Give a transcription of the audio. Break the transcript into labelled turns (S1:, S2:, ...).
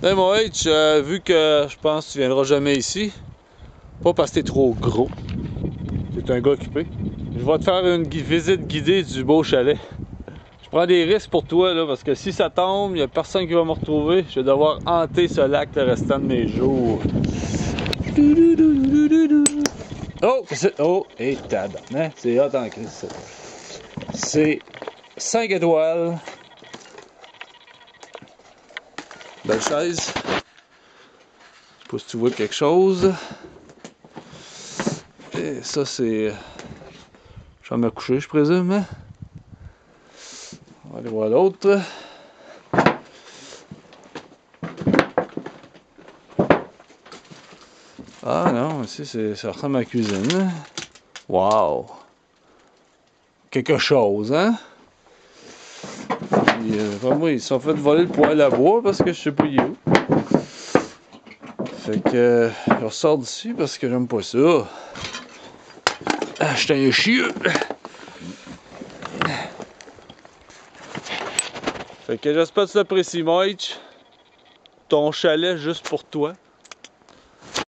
S1: Hey mon H, euh, vu que je pense que tu viendras jamais ici, pas parce que t'es trop gros, t'es un gars occupé, je vais te faire une visite guidée du beau chalet. Je prends des risques pour toi là, parce que si ça tombe, il a personne qui va me retrouver. Je vais devoir hanter ce lac le restant de mes jours. Oh, oh, et tabarnak, c'est hot. C'est 5 étoiles. Belle chaise. Je sais pas si tu vois quelque chose. Et ça, c'est. Chambre à coucher, je présume. hein? On va aller voir l'autre. Ah non, ici, ça ressemble à la cuisine. Wow! Quelque chose, hein? Euh, ils se sont fait voler le poêle à bois parce que je sais pas où. Fait que euh, je ressors d'ici parce que j'aime pas ça. Ah, je suis un chieux. Fait que j'espère que tu l'apprécies, Mike. Ton chalet juste pour toi.